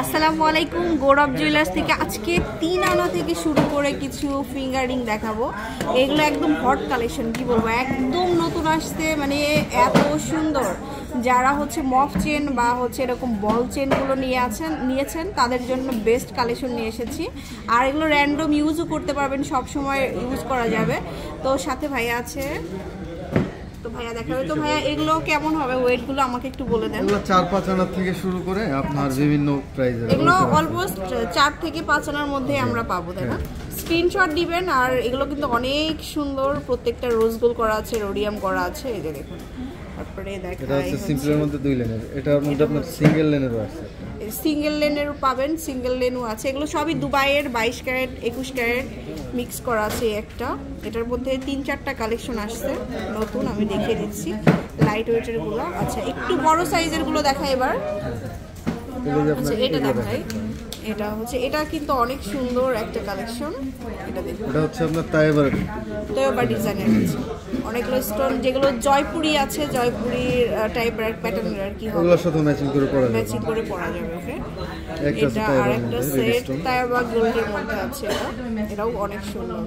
আসসালামু আলাইকুম, গৌরব জুয়েলার্স থেকে আজকে তিন আনা থেকে শুরু করে কিছু ফিঙ্গারিং দেখাবো। এগুলো একদম হট কালেকশন কি বলব? একদম নতুন আসছে মানে এত সুন্দর। যারা হচ্ছে মফ চেন বা হচ্ছে এরকম বল চেনগুলো নিয়ে আছেন, নিয়েছেন, তাদের জন্য বেস্ট কালেকশন নিয়ে এসেছি। আর এগুলো র্যান্ডম ইউজও করতে পারবেন সব সময় ইউজ করা যাবে। তো সাথে ভাই আছে ভাইয়া দেখাবে তো ভাইয়া এগুলো কেমন হবে? ওয়েটগুলো আমাকে একটু বলে দেন। এগুলো চার পাঁচ আনার থেকে শুরু করে আপনার বিভিন্ন প্রাইজের এগুলো অলমোস্ট চার থেকে পাঁচ আনার মধ্যে আমরা পাবো তাই না? স্ক্রিনশট দিবেন আর এগুলো কিন্তু অনেক সুন্দর। প্রত্যেকটা রোজ গোল করা আছে রোডিয়াম করা আছে এই যে দেখুন। তারপরে এটা দেখাই হচ্ছে সিম্পলের মধ্যে দুই লেনের। এটার মধ্যে আপনার সিঙ্গেল লেনেরও আছে। সিঙ্গেল লেনেরও পাবেন সিঙ্গেল লেনও আছে। এগুলো সবই দুবাইয়ের বাইশ ক্যারেট একুশ ক্যারেট মিক্স করা আছে একটা। এটার মধ্যে তিন চারটা কালেকশন আসছে নতুন আমি দেখে দিচ্ছি। লাইট ওয়েটেরগুলো আচ্ছা একটু বড় সাইজেরগুলো দেখাই এবার। আচ্ছা এটা দেখাই। এটা হচ্ছে এটা কিন্তু অনেক সুন্দর একটা কালেকশন এটা দেখুন। এটা হচ্ছে আপনার তাইবার তৈবা ডিজাইনের আছে। অনেকগুলো স্টোন যেগুলো জয়পুরি আছে জয়পুরির টাইপের প্যাটার্নের আর কি হবে। এগুলোর সাথে ম্যাচিং করে পরা যাবে। ম্যাচিং করে পরা যাবে ওকে এটা আর একটা সেট। তাইবা গোল্ডের মধ্যে আছে এটা। এটাও অনেক সুন্দর।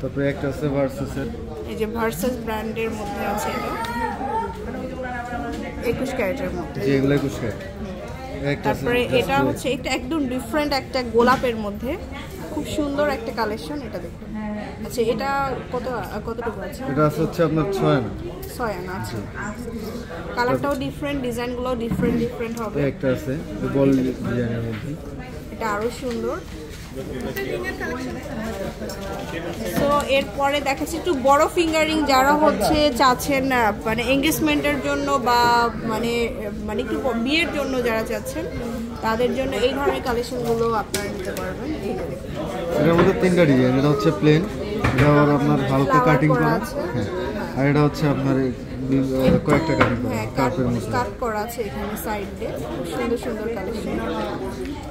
তারপরে একটা আছে ভার্সেসের এই যে ভার্সাস ব্র্যান্ডের মধ্যে আছে এটা। একুশ ক্যারেটের মধ্যে। এগুলো ক্যারেট। তারপরে এটা হচ্ছে এটা একদম ডিফারেন্ট একটা গোলাপের মধ্যে। খুব সুন্দর একটা কালেকশন এটা দেখুন। আচ্ছা এটা কত কতটুকু আছে? এটা হচ্ছে আপনার ছয় আনা। 6 আনা আছে কালারটাও ডিফারেন্ট ডিজাইনগুলোও ডিফারেন্ট ডিফারেন্ট হবে। একটা আছে বল ডিজাইনের মধ্যে। এটা আরও সুন্দর। তো এরপরে দেখাচ্ছি একটু বড় ফিঙ্গারিং যারা হচ্ছে চাচ্ছেন মানে এঙ্গেজমেন্টের জন্য বা মানে মানে একটু বিয়ের জন্য যারা চাচ্ছেন তাদের জন্য এই ধরনের কালেকশনগুলো আপনারা নিতে পারবেন। এটার মধ্যে তিনটা ডিজাইন এটা হচ্ছে প্লেন এটা আবার আপনার হালকা কাটিং করা। হ্যাঁ। আর এটা হচ্ছে আপনার কয়েকটা কাটিং করা কাট কাপের কাট করা আছে এখানে সাইডে সুন্দর সুন্দর কালেকশন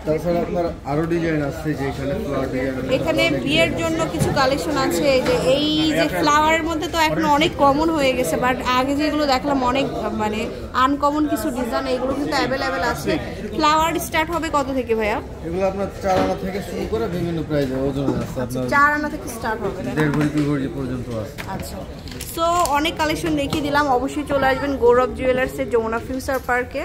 তাছাড়া আপনার আরও ডিজাইন আছে যে এখানে ফ্লাওয়ার ডিজাইন এখানে বিয়ের জন্য কিছু কালেকশন আছে যে এই যে ফ্লাওয়ারের মধ্যে তো এখন অনেক কমন হয়ে গেছে বাট আগে যেগুলো দেখলাম অনেক মানে আনকমন কিছু ডিজাইন এগুলো কিন্তু অ্যাভেলেবেল আছে। ফ্লাওয়ার স্টার্ট হবে কত থেকে ভাইয়া? এগুলো আপনার চার আনা থেকে শুরু করে বিভিন্ন প্রাইজে ওজন আছে আপনার চার আনা থেকে স্টার্ট হবে দেড় ভরি দুই ভরি পর্যন্ত আছে। আচ্ছা। সো অনেক কালেকশন দেখিয়ে দিলাম। অবশ্যই চলে আসবেন গৌরব জুয়েলার্সের যমুনা ফিউচার পার্কে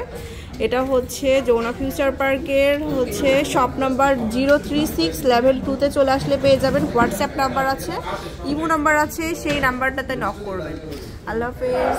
এটা হচ্ছে যমুনা ফিউচার পার্কের হচ্ছে shop number zero three six level টুতে চলে আসলে পেয়ে যাবেন। হোয়াটসঅ্যাপ নাম্বার আছে ইমো নাম্বার আছে, সেই নাম্বারটাতে নক করবেন। আল্লাহ হাফেজ।